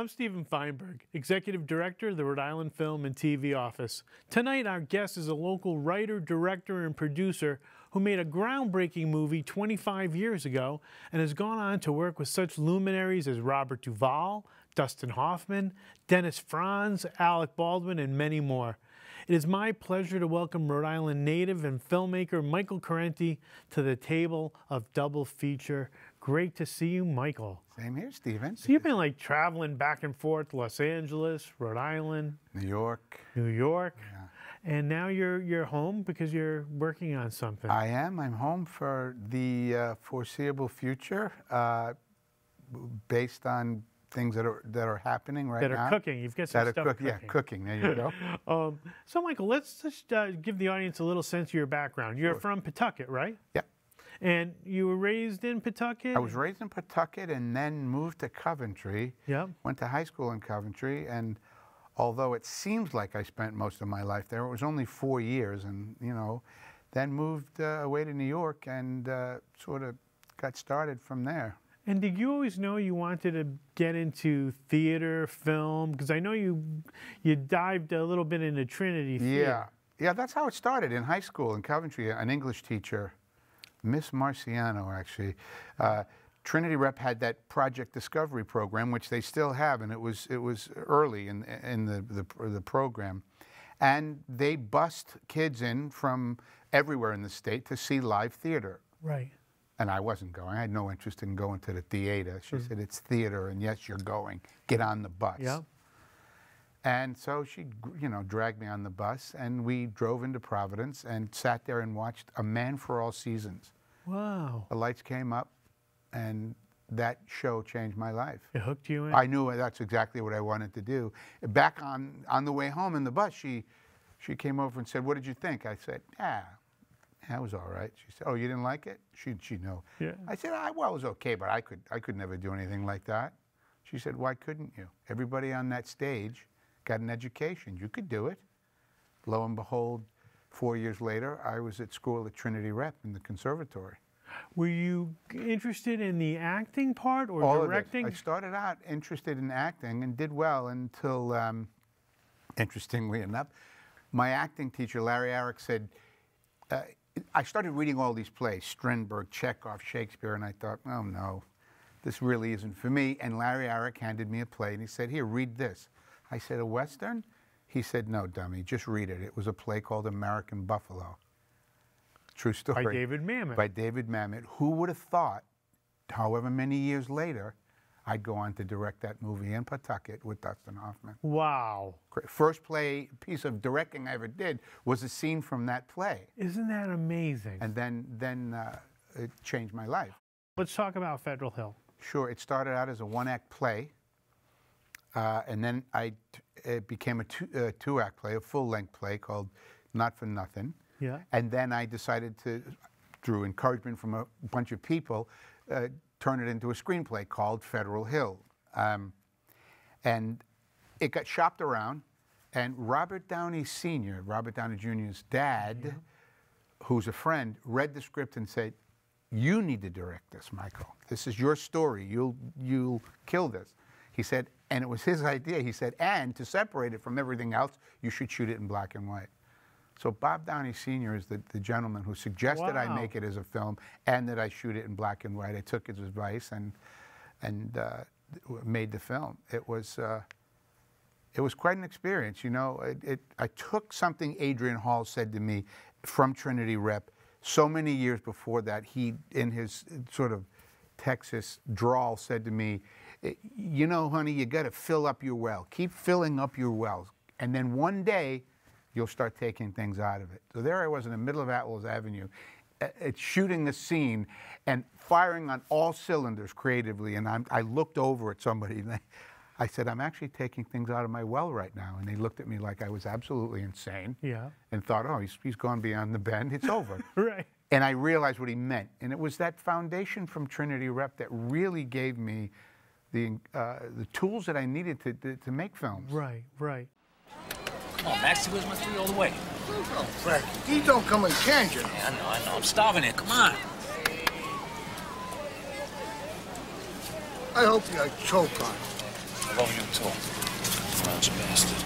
I'm Steven Feinberg, Executive Director of the Rhode Island Film and TV Office. Tonight, our guest is a local writer, director, and producer who made a groundbreaking movie 25 years ago and has gone on to work with such luminaries as Robert Duvall, Dustin Hoffman, Dennis Franz, Alec Baldwin, and many more. It is my pleasure to welcome Rhode Island native and filmmaker Michael Corrente to the table of double feature. Great to see you, Michael. Same here, Steven. So you've been like traveling back and forth, Los Angeles, Rhode Island, New York. New York, yeah. and now you're you're home because you're working on something. I am. I'm home for the uh, foreseeable future, uh, based on things that are that are happening right now. That are cooking. You've got some that stuff cook, cooking. Yeah, cooking. There you go. um, so, Michael, let's just uh, give the audience a little sense of your background. You're sure. from Pawtucket, right? Yep. And you were raised in Pawtucket? I was raised in Pawtucket and then moved to Coventry. Yep. Went to high school in Coventry. And although it seems like I spent most of my life there, it was only four years. And, you know, then moved uh, away to New York and uh, sort of got started from there. And did you always know you wanted to get into theater, film? Because I know you you dived a little bit into Trinity Theater. Yeah, yeah, that's how it started in high school in Coventry. An English teacher, Miss Marciano, actually. Uh, Trinity Rep had that Project Discovery program, which they still have, and it was it was early in in the the, the program, and they bust kids in from everywhere in the state to see live theater. Right. And I wasn't going. I had no interest in going to the theater. She mm. said, it's theater, and yes, you're going. Get on the bus. Yeah. And so she, you know, dragged me on the bus, and we drove into Providence and sat there and watched A Man for All Seasons. Wow. The lights came up, and that show changed my life. It hooked you in? I knew that's exactly what I wanted to do. Back on, on the way home in the bus, she, she came over and said, what did you think? I said, yeah, that was all right. She said, "Oh, you didn't like it?" She she know. Yeah. I said, I, "Well, it was okay, but I could I could never do anything like that." She said, "Why couldn't you? Everybody on that stage got an education. You could do it." Lo and behold, four years later, I was at school at Trinity Rep in the conservatory. Were you interested in the acting part or All directing? I started out interested in acting and did well until, um, interestingly enough, my acting teacher, Larry Arrick, said, uh, I started reading all these plays, Strindberg, Chekhov, Shakespeare, and I thought, oh no, this really isn't for me. And Larry Arrick handed me a play and he said, here, read this. I said, a Western? He said, no, dummy, just read it. It was a play called American Buffalo. True story. By David Mamet. By David Mamet. Who would have thought, however many years later, I'd go on to direct that movie in Pawtucket with Dustin Hoffman. Wow. First play piece of directing I ever did was a scene from that play. Isn't that amazing? And then, then uh, it changed my life. Let's talk about Federal Hill. Sure. It started out as a one-act play, uh, and then I it became a two, uh, two-act play, a full-length play called Not for Nothing. Yeah. And then I decided to, through encouragement from a bunch of people, uh, turn it into a screenplay called Federal Hill. Um, and it got shopped around, and Robert Downey Sr., Robert Downey Jr.'s dad, yeah. who's a friend, read the script and said, you need to direct this, Michael. This is your story. You'll, you'll kill this. He said, and it was his idea. He said, and to separate it from everything else, you should shoot it in black and white. So Bob Downey Sr. is the, the gentleman who suggested wow. I make it as a film and that I shoot it in black and white. I took his advice and and uh, made the film. It was uh, it was quite an experience. You know, it, it, I took something Adrian Hall said to me from Trinity Rep so many years before that. He, in his sort of Texas drawl, said to me, "You know, honey, you got to fill up your well. Keep filling up your wells, and then one day." you'll start taking things out of it. So there I was in the middle of Atwells Avenue, it's shooting the scene and firing on all cylinders creatively. And I'm, i looked over at somebody and they, I said, I'm actually taking things out of my well right now. And they looked at me like I was absolutely insane. Yeah. And thought, oh, he's, he's gone beyond the bend. It's over. right. And I realized what he meant. And it was that foundation from Trinity Rep that really gave me the, uh, the tools that I needed to, to, to make films. Right, right. Come on, Max, where's my three all the way? Oh, Frank, these don't come in cans, you know. Yeah, I know, I know. I'm starving here. Come on. I hope you like choke on. it. I love you too. Lounge bastard.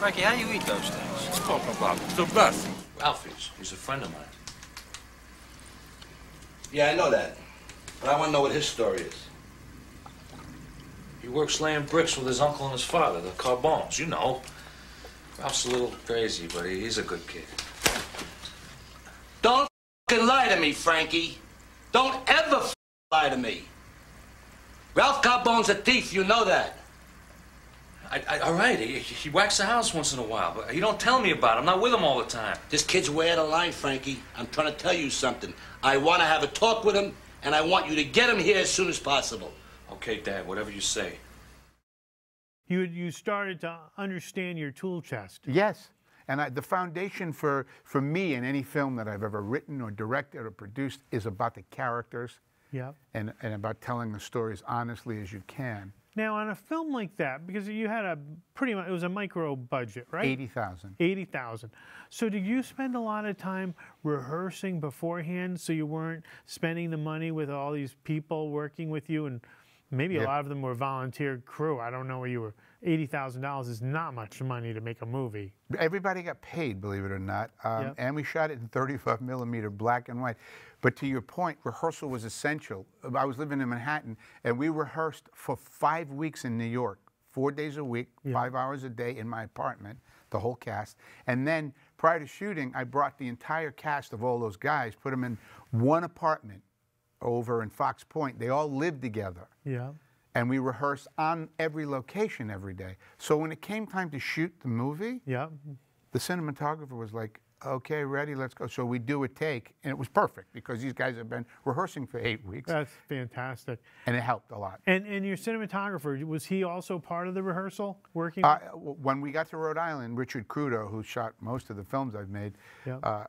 Frankie, how do you eat those things? What's talking about? It's the best. Ralphie's. He's a friend of mine. Yeah, I know that. But I want to know what his story is. He works laying bricks with his uncle and his father, the Carbones. You know. Ralph's a little crazy, but he- he's a good kid. Don't fucking lie to me, Frankie. Don't ever lie to me. Ralph Carbone's a thief, you know that. I, I, all right, he, he whacks the house once in a while, but you don't tell me about it. I'm not with him all the time. This kid's way out of line, Frankie. I'm trying to tell you something. I want to have a talk with him, and I want you to get him here as soon as possible. Okay, Dad, whatever you say. You you started to understand your tool chest. Yes. And I, the foundation for, for me in any film that I've ever written or directed or produced is about the characters Yep. and, and about telling the story as honestly as you can. Now on a film like that, because you had a pretty much it was a micro budget, right? 80,000. Eighty thousand. So did you spend a lot of time rehearsing beforehand, so you weren't spending the money with all these people working with you, and maybe a lot of them were volunteer crew. I don't know where you were. Eighty thousand dollars is not much money to make a movie. Everybody got paid, believe it or not. Um, Yep. And we shot it in 35 millimeter black and white. But to your point, rehearsal was essential. I was living in Manhattan, and we rehearsed for five weeks in New York, four days a week, five hours a day in my apartment, the whole cast. And then prior to shooting, I brought the entire cast of all those guys, put them in one apartment over in Fox Point. They all lived together Yeah. and we rehearsed on every location every day. So when it came time to shoot the movie, Yeah. the cinematographer was like, "Okay, ready, let's go." So we do a take, and it was perfect because these guys have been rehearsing for eight weeks, That's fantastic. and it helped a lot. And and your cinematographer was he also part of the rehearsal working? Uh, when we got to Rhode Island, Richard Crudo, who shot most of the films I've made, Yep. uh,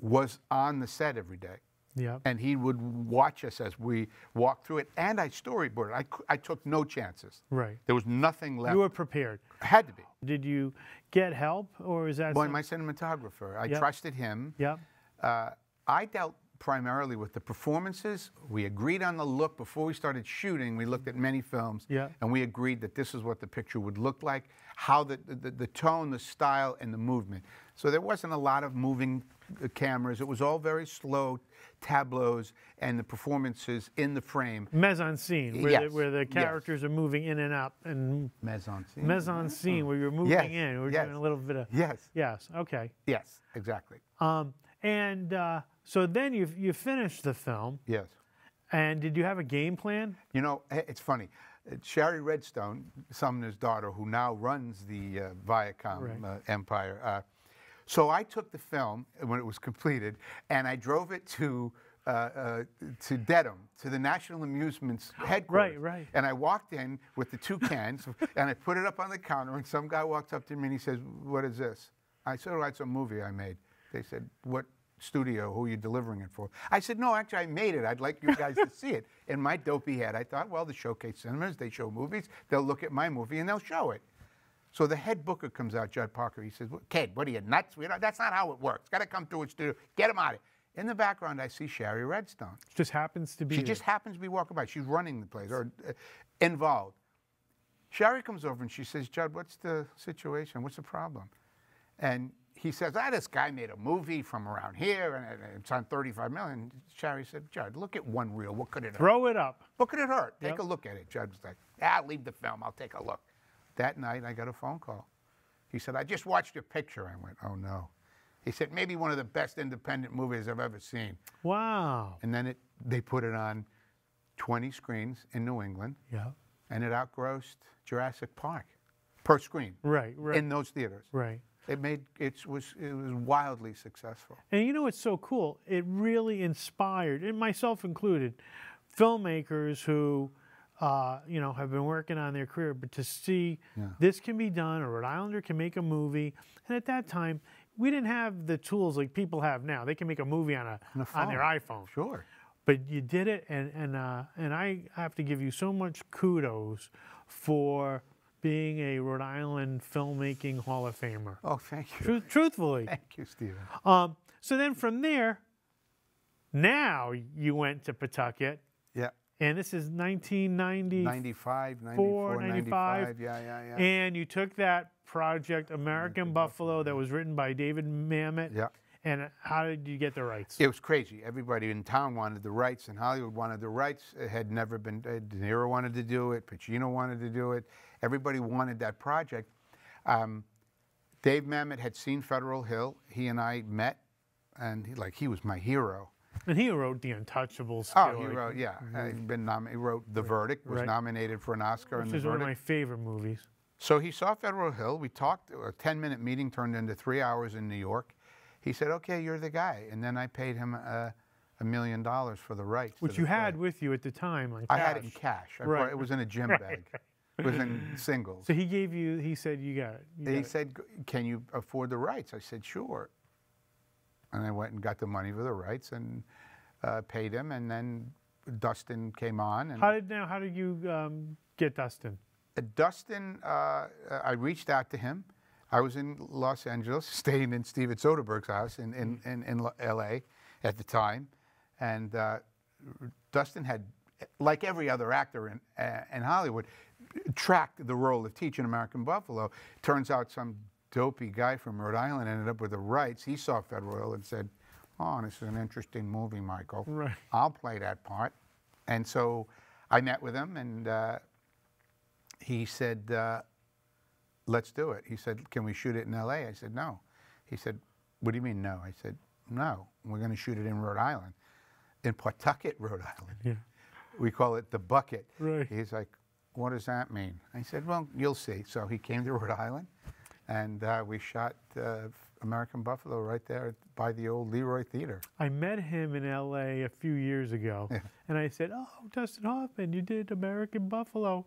was on the set every day. Yeah. And he would watch us as we walked through it, and I storyboarded. I, I took no chances. Right. There was nothing left. You were prepared. Had to be. Did you get help, or is that? Some- my cinematographer, I Yep. trusted him. Yep. Uh, I dealt primarily with the performances. We agreed on the look before we started shooting. We looked at many films, Yeah. and we agreed that this is what the picture would look like, how the, the, the tone, the style, and the movement. So there wasn't a lot of moving uh, cameras. It was all very slow tableaus and the performances in the frame. Mise en scene, where, Yes, the, where the yes. characters are moving in and out, and Mise en scene. mise en scene, where you're moving Yes, in. We're yes. doing a little bit of. Yes, Yes. Okay. yes, exactly. Um, and uh, so then you you finished the film, Yes. and did you have a game plan? You know, it's funny. Uh, Shari Redstone, Sumner's daughter, who now runs the uh, Viacom Right. uh, empire. So I took the film when it was completed, and I drove it to uh, uh, to Dedham, to the National Amusements headquarters. right. And I walked in with the two cans, and I put it up on the counter, and some guy walks up to me and he says, "What is this?" I said, "Oh, it's a movie I made." They said, "What?" Studio, who are you delivering it for? I said, No, actually, I made it. I'd like you guys to see it. In my dopey head, I thought, Well, the showcase cinemas, they show movies. They'll look at my movie and they'll show it. So the head booker comes out, Judd Parker. He says, Kid, what are you nuts? We don't- that's not how it works. Got to come through a studio. Get him out of it. In the background, I see Shari Redstone. Just happens to be. She there. just happens to be walking by. She's running the place or uh, involved. Shari comes over and she says, Judd, what's the situation? What's the problem? And he says, ah, this guy made a movie from around here and it's on 35 million. Shari said, Judd, look at one reel. What could it hurt? throw it up. What could it hurt? Take Yep. a look at it. Judd was like, ah, leave the film. I'll take a look. That night, I got a phone call. He said, I just watched your picture. I went, oh no. He said, maybe one of the best independent movies I've ever seen. Wow. And then it, they put it on 20 screens in New England, Yeah. and it outgrossed Jurassic Park per screen Right. Right. in those theaters. right. It made it was it was wildly successful. And you know what's so cool? It really inspired, and myself included, filmmakers who, uh, you know, have been working on their career, but to see this can be done, a Rhode Islander can make a movie, and at that time, we didn't have the tools like people have now. They can make a movie on a On a on their iPhone. Sure. But you did it, and and uh, and I have to give you so much kudos for being a Rhode Island filmmaking Hall of Famer. Oh, thank you. Truth, truthfully. Thank you, Steven. Um, so then from there, Now you went to Pawtucket, Yeah. And this is 1990. 95, 94, 95. 95. Yeah, yeah, yeah. And you took that project, American Buffalo, that was written by David Mamet. Yeah. And how did you get the rights? It was crazy. Everybody in town wanted the rights, and Hollywood wanted the rights. It had never been. Uh, De Niro wanted to do it. Pacino wanted to do it. Everybody wanted that project. Um, Dave Mamet had seen Federal Hill. He and I met, and he, like he was my hero. And he wrote The Untouchables. Oh, too, he like, wrote, yeah. Uh, he'd been nom- he wrote The Verdict, was Right. nominated for an Oscar Which is one of my favorite movies. So he saw Federal Hill. We talked. A 10 minute meeting turned into three hours in New York. He said, okay, you're the guy. And then I paid him a, a million dollars for the rights. Which the you had with you at the time. Like I had it in cash. I Right. brought, it was in a gym bag. It was in singles. So he gave you, he said, you got it. You he it." said, can you afford the rights? I said, sure. And I went and got the money for the rights and uh, paid him. And then Dustin came on. And How did now? How did you um, get Dustin? Uh, Dustin, uh, I reached out to him. I was in Los Angeles, staying in Steven Soderbergh's house in, in, in, in LA at the time. And uh, Dustin had, like every other actor in, uh, in Hollywood, tracked the role of Teach in American Buffalo. Turns out some dopey guy from Rhode Island ended up with the rights. He saw Federal and said, Oh, this is an interesting movie, Michael. Right. I'll play that part. And so I met with him and uh, he said, uh, let's do it. He said, can we shoot it in LA? I said, no. He said, what do you mean no? I said, no, we're going to shoot it in Rhode Island, in Pawtucket, Rhode Island. Yeah. We call it the bucket. Right. He's like, what does that mean? I said, well, you'll see. So he came to Rhode Island and uh, we shot uh, American Buffalo right there by the old Leroy Theater. I met him in L.A. a few years ago, and I said, "Oh, Dustin Hoffman, you did American Buffalo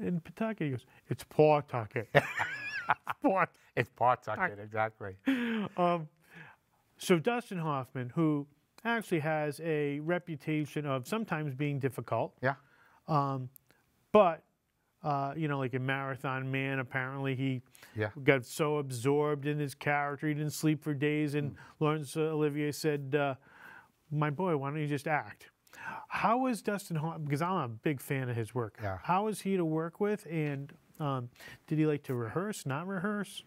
in Pawtucket." He goes, "It's Pawtucket." Paw- It's Pawtucket, exactly. so Dustin Hoffman, who actually has a reputation of sometimes being difficult, Yeah. but uh, you know, like in Marathon Man, apparently he Yeah. got so absorbed in his character he didn't sleep for days. And Hmm. Laurence uh, Olivier said, uh, "My boy, why don't you just act?" How was Dustin Hoffman? Because I'm a big fan of his work. Yeah. How was he to work with? And um, did he like to rehearse? Not rehearse?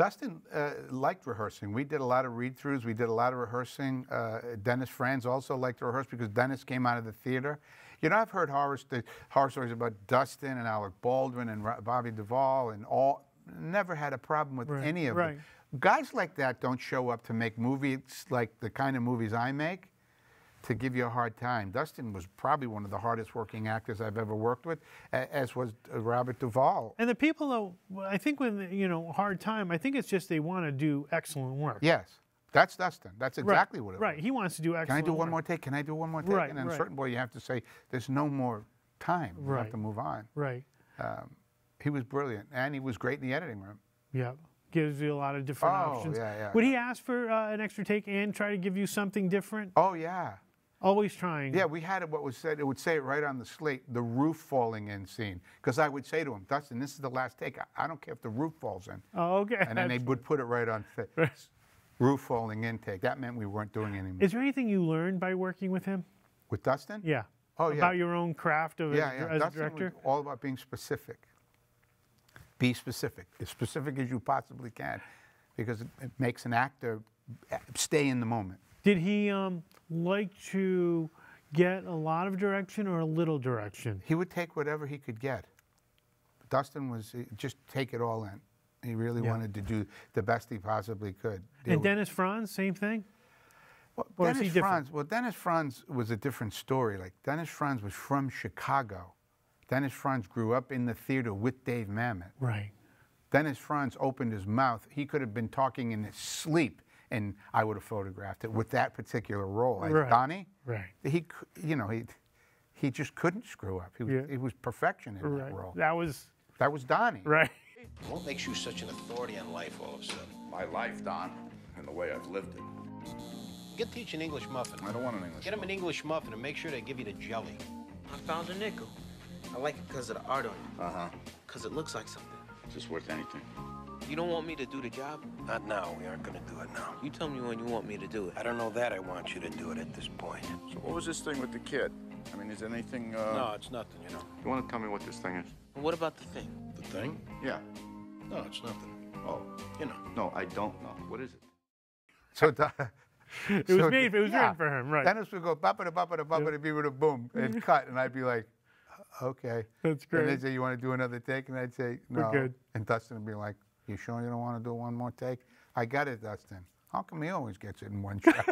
Dustin uh, liked rehearsing. We did a lot of read throughs. We did a lot of rehearsing. Uh, Dennis Franz also liked to rehearse because Dennis came out of the theater. You know, I've heard horror, st- horror stories about Dustin and Alec Baldwin and Ro- Bobby Duvall and all. Never had a problem with Right, any of right. them. Guys like that don't show up to make movies like the kind of movies I make to give you a hard time. Dustin was probably one of the hardest working actors I've ever worked with, as was uh, Robert Duvall. And the people, though, I think when you know hard time, I think it's just they want to do excellent work. Yes, that's Dustin. That's Right, exactly what it was. Right. He wants to do excellent. Can I do one work. more take? Can I do one more take? Right, and then right. a certain point you have to say, there's no more time. You have to move on. Right. He was brilliant, and he was great in the editing room. Yeah. Gives you a lot of different Oh, options. yeah, yeah, Would he ask for uh, an extra take and try to give you something different? Oh yeah, Always trying. yeah. We had it. What was said? It would say it right on the slate. The roof falling in scene. Because I would say to him, Dustin, this is the last take. I, I don't care if the roof falls in. Oh, okay. And then they would put it right on. Roof falling in take. That meant we weren't doing anymore. Is there anything you learned by working with him? With Dustin? Yeah. Oh, yeah. About your own craft of Yeah, as, yeah. as a Dustin director? was all about being specific. Be specific, as specific as you possibly can, because it, it makes an actor uh, stay in the moment. Did he um, like to get a lot of direction or a little direction? He would take whatever he could get. Dustin was uh, just take it all in. He really Yeah. wanted to do the best he possibly could. There And was- Dennis Franz, same thing? Well, Or Dennis he different? Franz. Well, Dennis Franz was a different story. Like Dennis Franz was from Chicago. Dennis Franz grew up in the theater with Dave Mamet. Right. Dennis Franz opened his mouth. He could have been talking in his sleep, and I would have photographed it with that particular role. As Right. Donnie, Right. he, you know, he, he just couldn't screw up. He was, Yeah. he was perfection in that Right. role. That was, That was Donnie. right. What makes you such an authority on life all of a sudden? My life, Don, and the way I've lived it. Get teach an English muffin. I don't want an English. Get him an English muffin and make sure they give you the jelly. I found a nickel. I like it because of the art on it. Uh huh. Because it looks like something. Is this worth anything? You don't want me to do the job? Not now. We aren't gonna do it now. You tell me when you want me to do it. I don't know that I want you to do it at this point. So what was this thing with the kid? I mean, is there anything, uh... No, it's nothing, you know. You want to tell me what this thing is? And what about the thing? The thing? Yeah. No, it's nothing. Oh, You know. no, I don't know. What is it? So Di- It was so- made. It was yeah. written for him, right? Dennis would go bapa da bapa da bapa beep with a boom and cut, and I'd be like, okay. That's great. And they'd say, you want to do another take? And I'd say, We're no. good. And Dustin would be like, you sure you don't want to do one more take? I got it, Dustin. How come he always gets it in one shot?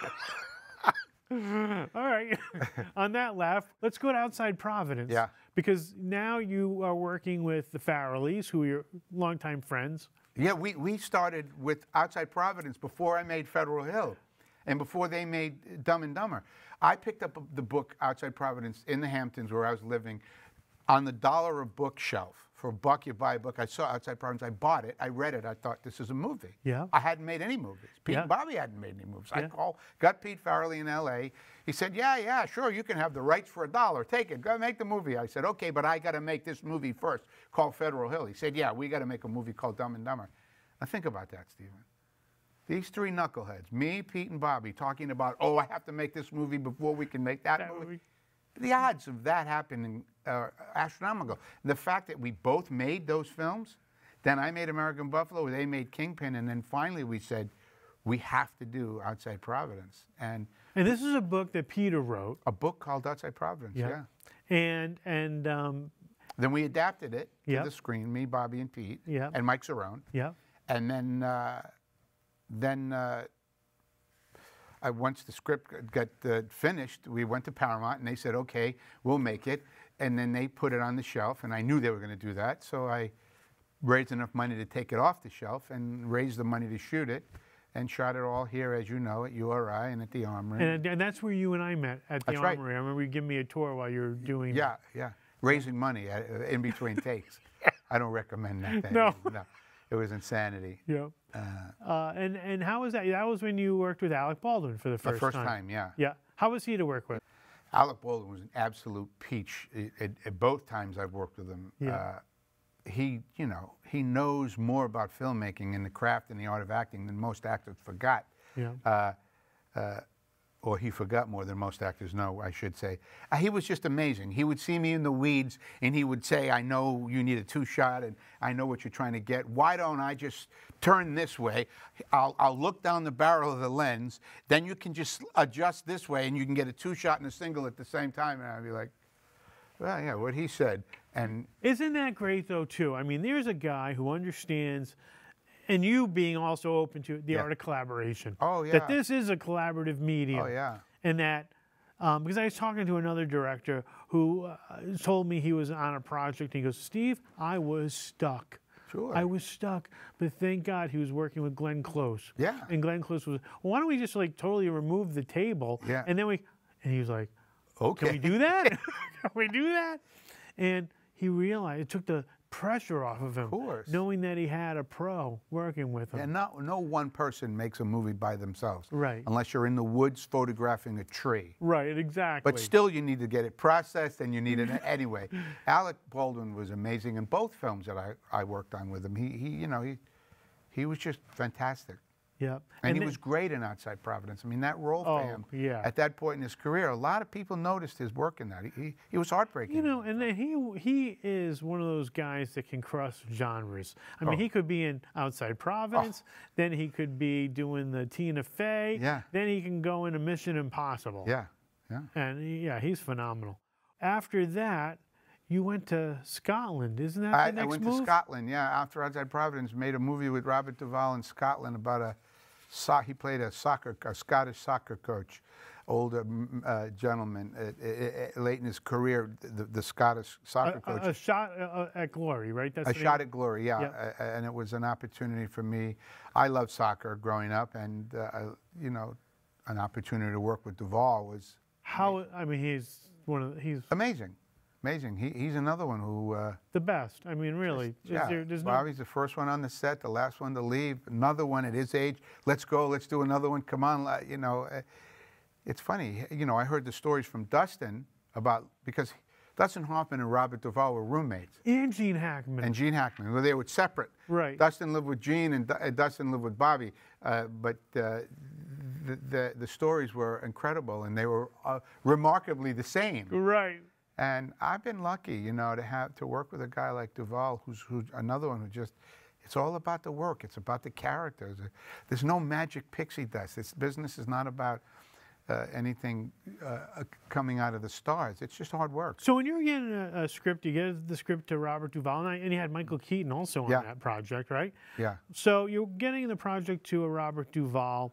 All right. On that laugh, let's go to outside Providence. Yeah. Because now you are working with the Farrellys, who are your longtime friends. yeah, we, we started with Outside Providence before I made Federal Hill and before they made Dumb and Dumber. I picked up the book Outside Providence in the Hamptons where I was living on the dollar a book shelf. For a buck, you buy a book. I saw Outside Providence. I bought it. I read it. I thought this is a movie. Yeah. I hadn't made any movies. Pete Yeah. and Bobby hadn't made any movies. I Yeah. called, got Pete Farrelly in L.A. He said, "Yeah, yeah, sure. You can have the rights for a dollar. Take it. Go make the movie." I said, "Okay, but I got to make this movie first, called Federal Hill." He said, "Yeah, we got to make a movie called Dumb and Dumber." Now think about that, Steven. These three knuckleheads, me, Pete, and Bobby, talking about, "Oh, I have to make this movie before we can make that, That movie." movie. The odds of that happening are astronomical. The fact that we both made those films, then I made American Buffalo, they made Kingpin, and then finally we said, we have to do Outside Providence. And And this is a book that Peter wrote. a book called Outside Providence, yeah. And and um, Then we adapted it to Yep. the screen, me, Bobby, and Pete, Yep. and Mike Cerrone. yeah. And then, uh, then uh, I, once the script got uh, finished, we went to Paramount and they said, okay, we'll make it. And then they put it on the shelf, and I knew they were going to do that. So I raised enough money to take it off the shelf and raised the money to shoot it and shot it all here, as you know, at URI and at the Armory. And, and that's where you and I met at the That's right. Armory. I remember you giving me a tour while you were doing. yeah, yeah. Raising money uh, in between takes. I don't recommend that. thing. No. no. It was insanity. Yeah. Uh, and and how was that? That was when you worked with Alec Baldwin for the The first, first time, yeah. Yeah. How was he to work with? Alec Baldwin was an absolute peach at, at- at both times I've worked with him. Yeah. Uh, he, you know, he knows more about filmmaking and the craft and the art of acting than most actors forgot. Yeah. Or he forgot more than most actors know, I should say. Uh, he was just amazing. He would see me in the weeds and he would say, I know you need a two shot and I know what you're trying to get. Why don't I just turn this way? I'll, I'll look down the barrel of the lens, then you can just adjust this way and you can get a two shot and a single at the same time. And I'd be like, well, yeah, what he said. And Isn't that great though too? I mean, there's a guy who understands, and you being also open to the Yeah. art of collaboration. Oh, yeah. That this is a collaborative medium. Oh, yeah. And that. Um, because I was talking to another director who uh, told me he was on a project. And he goes, Steve, I was stuck. Sure. I was stuck, but thank God he was working with Glenn Close. Yeah. And Glenn Close was, well, why don't we just like totally remove the table? Yeah. And then we, and he was like, okay. can we do that? can we do that? And he realized it took the pressure off of him, course. knowing that he had a pro working with him. And no, no one person makes a movie by themselves. Right. Unless you're in the woods photographing a tree. right, exactly. But still, you need to get it processed and you need it anyway. Alec Baldwin was amazing in both films that I, I worked on with him. He, he, you know, he, he was just fantastic. Yep. And, he then- was great in Outside Providence. I mean, that role Oh, for him yeah. at that point in his career, a lot of people noticed his work in that. He, he, he was heartbreaking. You know, and then he he is one of those guys that can cross genres. I mean, Oh. he could be in Outside Providence, oh. then he could be doing the Tina Fey, Yeah. then he can go into Mission Impossible. yeah, yeah. And he- yeah, he's phenomenal. After that, you went to Scotland, isn't that I, the I next went move? to Scotland, yeah, after Outside Providence, made a movie with Robert Duvall in Scotland about a, so, he played a soccer, a Scottish soccer coach, older uh, gentleman, uh, uh, uh, late in his career, the, the Scottish soccer coach. a, shot uh, at glory, right? That's A shot at glory, yeah, Yeah. a- a- and it was an opportunity for me. I loved soccer growing up, and uh, I, you know, an opportunity to work with Duvall was How? I mean, he's one of the, he's amazing, amazing. He, he's another one who. Uh, the best. I mean, really. Is Yeah, there- there's no- Bobby's the first one on the set, the last one to leave. Another one at his age. Let's go. Let's do another one. Come on, you know. uh, It's funny, you know. I heard the stories from Dustin about because Dustin Hoffman and Robert Duvall were roommates. And Gene Hackman. And Gene Hackman, well, they were separate. Right. Dustin lived with Gene and Du- uh, Dustin lived with Bobby. Uh, but uh, the, the, the stories were incredible and they were uh, remarkably the same. right. And I've been lucky, you know, to have to work with a guy like Duvall, who's, who's another one who just, it's all about the work. It's about the characters. There's no magic pixie dust. This business is not about uh, anything uh, coming out of the stars. It's just hard work. So when you're getting a, a script, you get the script to Robert Duvall, and, I, and you had Michael Keaton also on Yeah. that project, right? Yeah. So you're getting the project to a Robert Duvall.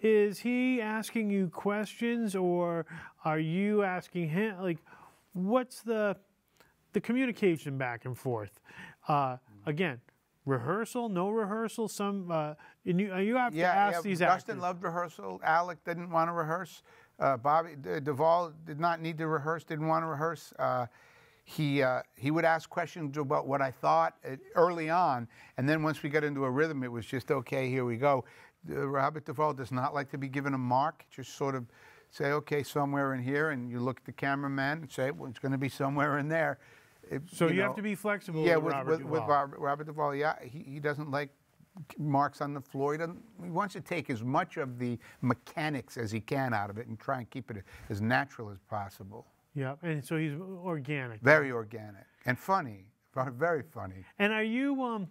Is he asking you questions, or are you asking him? Like, what's the the communication back and forth? Uh, again, rehearsal, no rehearsal. Some uh, and you, you have to ask these Dustin actors. loved rehearsal. Alec didn't want to rehearse. Uh, Bobby Duvall did not need to rehearse. Didn't want to rehearse. Uh, he uh, he would ask questions about what I thought uh, early on, and then once we got into a rhythm, it was just okay. Here we go. Uh, Robert Duvall does not like to be given a mark. Just sort of say, okay, somewhere in here, and you look at the cameraman and say, well, it's going to be somewhere in there. It- So you have know, to be flexible Yeah, with with, Robert with, with Duvall. Robert, Robert Duvall, yeah, he, he doesn't like marks on the floor. He, he wants to take as much of the mechanics as he can out of it and try and keep it as natural as possible. Yeah, and so he's organic. Very organic and funny, very funny. And are you um,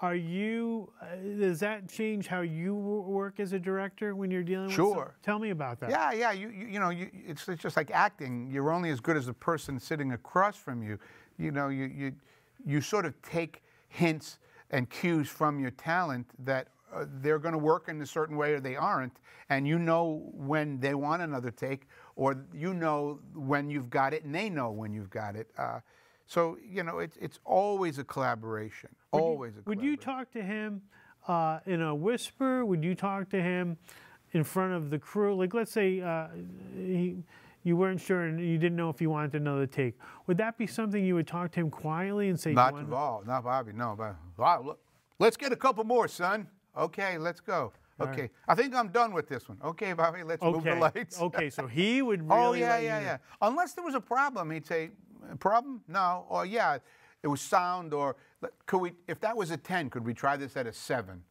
are you? Uh, does that change how you work as a director when you're dealing with? some- Sure. Tell me about that. Yeah, yeah. You, you, you know, you, it's, it's just like acting. You're only as good as the person sitting across from you. You know, you, you, you sort of take hints and cues from your talent that uh, they're going to work in a certain way or they aren't, and you know when they want another take, or you know when you've got it, and they know when you've got it. Uh, so you know, it's it's always a collaboration. always a Would you talk to him uh, in a whisper? Would you talk to him in front of the crew? Like, let's say uh, he, you weren't sure and you didn't know if you wanted another take. Would that be something you would talk to him quietly and say? Not "Do you wanna-" Duvall, not Bobby, no. But wow, look, let's get a couple more, son. Okay, let's go. Okay, I think I'm done with this one. Okay, Bobby, let's move the lights. okay, so he would really. oh yeah, let you yeah, know. yeah. Unless there was a problem, he'd say, "Problem? No." Or yeah, it was sound. Or could we? If that was a ten, could we try this at a seven?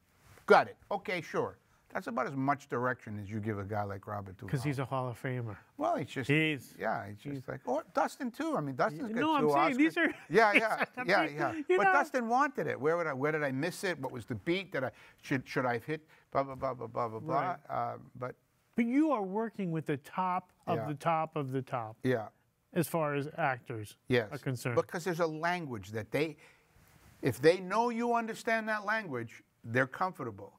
Got it. Okay, sure. That's about as much direction as you give a guy like Robert Duvall. Because he's a Hall of Famer. Well, he's just He's- yeah, he's just like or Dustin too. I mean, Dustin's got No, I'm two saying these are- yeah, yeah, yeah, yeah. But know. Dustin wanted it. Where would I? Where did I miss it? What was the beat? that I should should I have hit? Blah blah blah blah blah blah blah. Right. Uh, but But you are working with the top of Yeah. the top of the top yeah, as far as actors yes. are concerned. Because there's a language that they, if they know you understand that language, they're comfortable.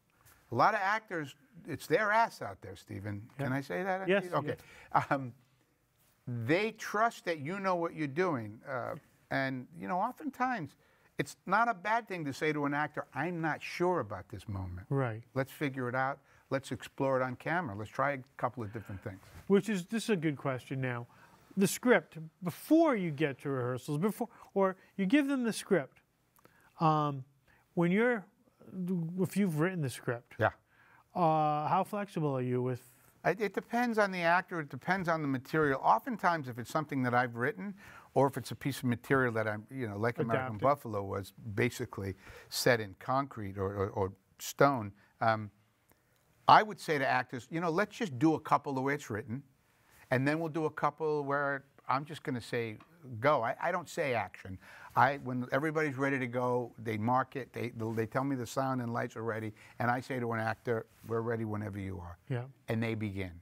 A lot of actors, it's their ass out there, Steven. Can I say that? Yes, Okay. Um, they trust that you know what you're doing. Uh, and, you know, oftentimes it's not a bad thing to say to an actor, I'm not sure about this moment. Right. Let's figure it out. Let's explore it on camera. Let's try a couple of different things. Which is this is a good question now. The script before you get to rehearsals, before or you give them the script. Um, when you're, if you've written the script, Yeah. uh, how flexible are you with? It, it depends on the actor. It depends on the material. Oftentimes, if it's something that I've written, or if it's a piece of material that I'm, you know, like American Adapted. Buffalo was basically set in concrete or, or, or stone, um, I would say to actors, you know, let's just do a couple the way it's written, and then we'll do a couple where I'm just going to say go. I, I don't say action. I when everybody's ready to go, they mark it. They they tell me the sound and lights are ready, and I say to an actor, "We're ready whenever you are." Yeah. And they begin.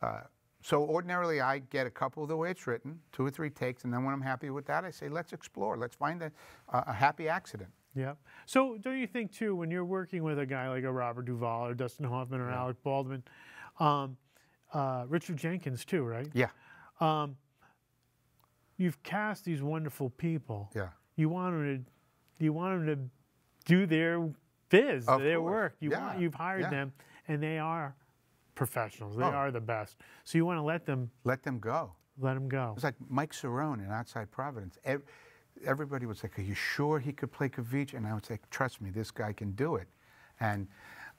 Uh, so ordinarily, I get a couple of the way it's written, two or three takes, and then when I'm happy with that, I say, "Let's explore. Let's find a, a happy accident." Yeah. So don't you think too when you're working with a guy like a Robert Duvall or Dustin Hoffman or Alec Baldwin, um, uh, Richard Jenkins too, right? Yeah. You've cast these wonderful people. Yeah. You want them to, you want them to do their biz, Of their course. work. You Yeah. want, you've hired Yeah. them, and they are professionals. They Oh. are the best. So you want to let them Let them go. let them go. It was like Mike Cerrone in Outside Providence. Ev- Everybody was like, "Are you sure he could play Kavich?" And I would say, "Trust me, this guy can do it." And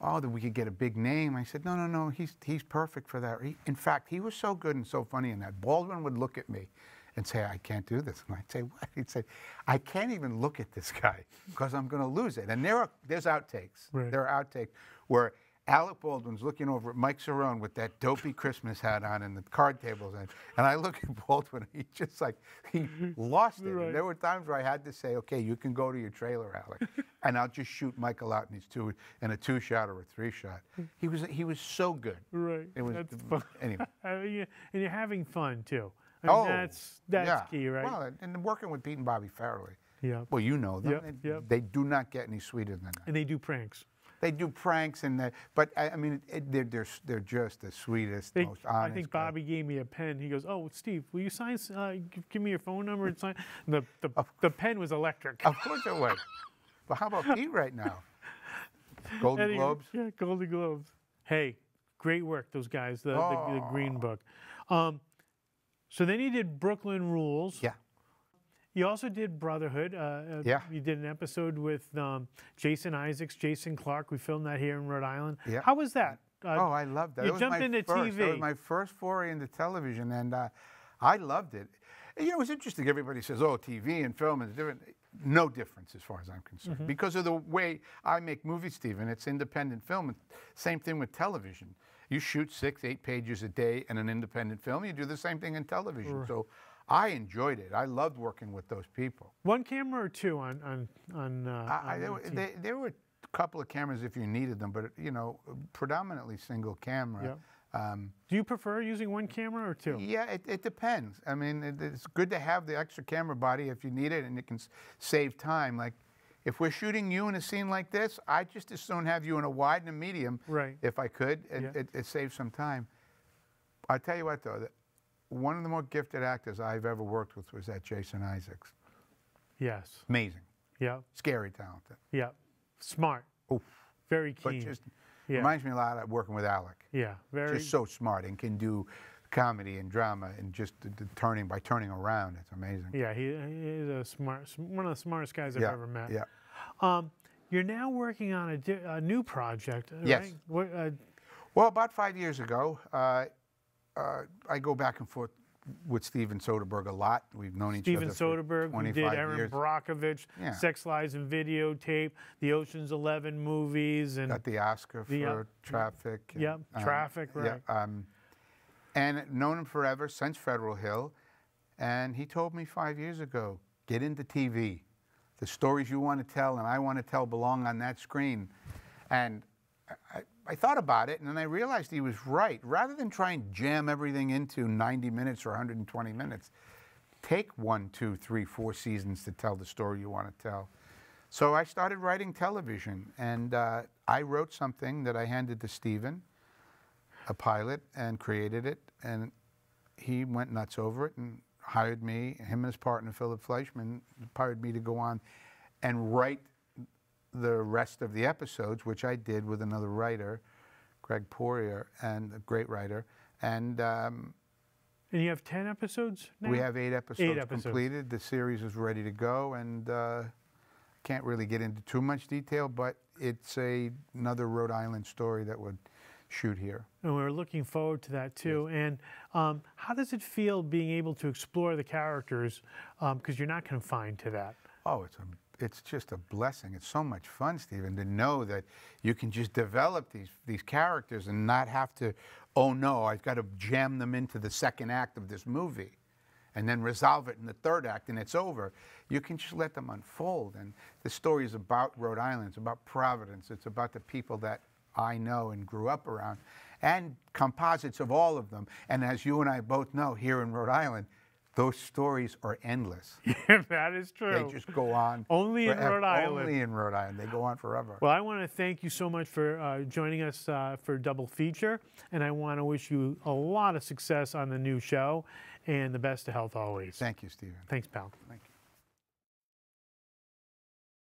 oh, that we could get a big name. I said, "No, no, no. He's he's perfect for that." He, in fact, he was so good and so funny in that. Baldwin would look at me, and say, I can't do this. And I'd say, what? He'd say, I can't even look at this guy because I'm going to lose it. And there are, there's outtakes. Right. There are outtakes where Alec Baldwin's looking over at Mike Cerrone with that dopey Christmas hat on and the card tables. And, and I look at Baldwin, he just like, he lost it. Right. There were times where I had to say, okay, you can go to your trailer, Alec, and I'll just shoot Michael out in his two, in a two shot or a three shot. He was, he was so good. Right. It was, That's fun. anyway. I mean, you- and you're having fun too. I mean, Oh, that's that's yeah. key, right? Well, and- and working with Pete and Bobby Farrelly. Yeah. Well, you know them. Yep, they, yep. they do not get any sweeter than that. and they do pranks. They do pranks and that, but I, I mean, it, they're, they're they're just the sweetest, They, most honest. I think guy. Bobby gave me a pen. He goes, "Oh, Steve, will you sign? Uh, give me your phone number and sign." The the, the pen was electric. Of course it was. but how about Pete right now? Golden Anyway, Globes. Yeah, Golden Globes. Hey, great work, those guys. The the, the Green Oh. Book. Um, so then you did Brooklyn Rules. Yeah. You also did Brotherhood. Uh, uh, Yeah. You did an episode with um, Jason Isaacs, Jason Clarke. We filmed that here in Rhode Island. Yeah. How was that? Uh, oh, I loved that. you It was jumped my into first, That was my first foray into television, and uh, I loved it. And, you know, it's interesting. Everybody says, "Oh, TV and film is different." No difference, as far as I'm concerned, Mm-hmm. because of the way I make movies, Steven. It's independent film. Same thing with television. You shoot six, eight pages a day in an independent film. You do the same thing in television. So, I enjoyed it. I loved working with those people. One camera or two on on on. Uh, I, on there, were, they, there were a couple of cameras if you needed them, but you know, predominantly single camera. Um, Do you prefer using one camera or two? yeah, it, it depends. I mean, it, it's good to have the extra camera body if you need it, and it can s- save time. Like, if we're shooting you in a scene like this, I just as soon have you in a wide and a medium, Right. if I could. It, Yeah. it, it saves some time. I tell you what, though, one of the more gifted actors I've ever worked with was that Jason Isaacs. Yes. Amazing, Yeah. scary talented. Yeah. Smart. Oof. Very But keen. just Yeah. reminds me a lot of working with Alec. yeah. Very. Just so smart and can do comedy and drama and just the, the turning by turning around. It's amazing. yeah. He, he is a smart, one of the smartest guys I've yeah. ever met. Yeah. Um, you're now working on a, di- a new project, Yes. right? What, uh, Well, about five years ago, uh, uh, I go back and forth with Steven Soderbergh a lot. We've known each Steven other for Soderbergh, who 25 did Erin years. Brockovich, Yeah. Sex Lies and Videotape, the Ocean's Eleven movies, and Got the Oscar for The, uh, Traffic. and, Yep, Traffic, right. Yeah, um, and known him forever since Federal Hill. And he told me five years ago, get into TV. The stories you want to tell and I want to tell belong on that screen. And I, I thought about it and then I realized he was right. Rather than try and jam everything into 90 minutes or 120 minutes, take one, two, three, four seasons to tell the story you want to tell. So I started writing television, and uh, I wrote something that I handed to Steven, a pilot, and created it. And he went nuts over it and hired me, him and his partner, Philip Fleischman, hired me to go on and write the rest of the episodes, which I did with another writer, Greg Poirier, and a great writer. And um, and you have ten episodes now. we have eight episodes, episodes. completed. The series is ready to go, and uh, can't really get into too much detail, but it's a, another Rhode Island story that would shoot here. and we're looking forward to that too. And um, how does it feel being able to explore the characters because you're not confined to that? Oh, it's a, it's just a blessing. It's so much fun, Steven, to know that you can just develop these these characters and not have to, oh no, I've got to jam them into the second act of this movie, and then resolve it in the third act, and it's over. You can just let them unfold. And the story is about Rhode Island. It's about Providence. It's about the people that I know and grew up around, and composites of all of them. And as you and I both know, here in Rhode Island. Those stories are endless. that is true. They just go on. Only in. Rhode Island. Only in Rhode Island. They go on forever. Well, I want to thank you so much for uh, joining us uh, for Double Feature, and I want to wish you a lot of success on the new show and the best of health always. Thank you, Steven. Thanks, pal. Thank you.